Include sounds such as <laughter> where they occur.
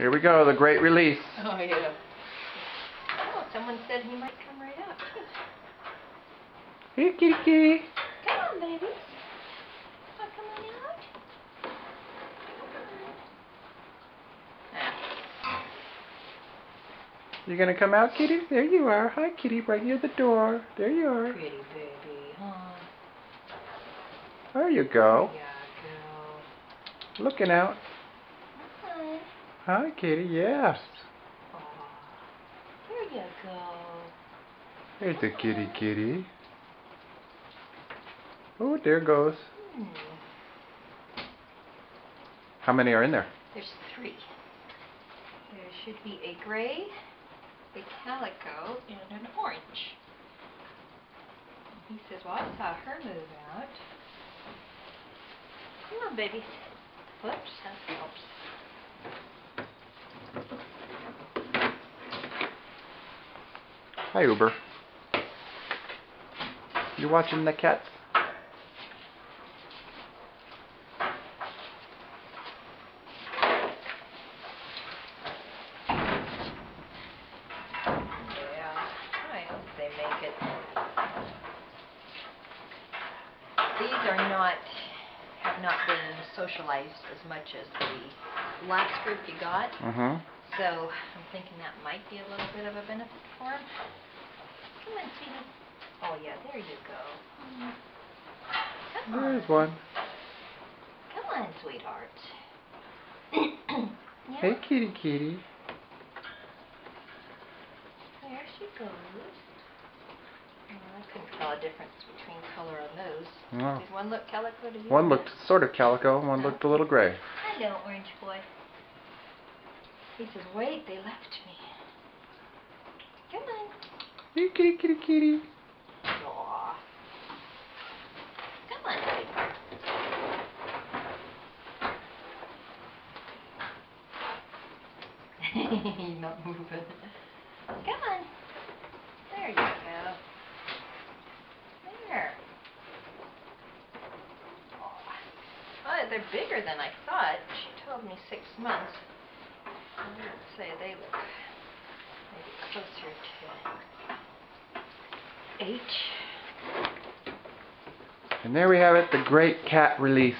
Here we go, the great release. <laughs> Oh, yeah. Oh, someone said he might come right up. Hey, kitty kitty. Come on, baby. Oh, come on out. Ah. You gonna come out, kitty? There you are. Hi, kitty, right near the door. There you are. Pretty baby, huh? There you go. Yeah, girl. Looking out. Hi. Kitty. Yes. Oh, here you go. There's the kitty kitty. Oh, there goes. Hmm. How many are in there? There's three. There should be a gray, a calico, and an orange. He says, well, I saw her move out. Come on, baby. Whoops, that helps. Hi, Uber. You're watching the cats? Yeah, I hope they make it. These are not, have not been socialized as much as the last group you got. Mm-hmm. So I'm thinking that might be a little bit of a benefit for him. Come on, sweetie. Oh yeah, there you go. Come on. There's one. Come on, sweetheart. <coughs> yeah, Hey, kitty kitty. there she goes. I couldn't tell a difference between color on those. Oh. Did one look calico to you? One looked sort of calico, and one looked a little gray. Hello, orange boy. He says, wait, they left me. Come on. Hey, kitty kitty kitty. Aw. Come on, sweetheart. <laughs> Not moving. Come on. There you go. There. Aw. Oh, they're bigger than I thought. She told me six months. I would say they look maybe closer to eight. And there we have it, the great cat release.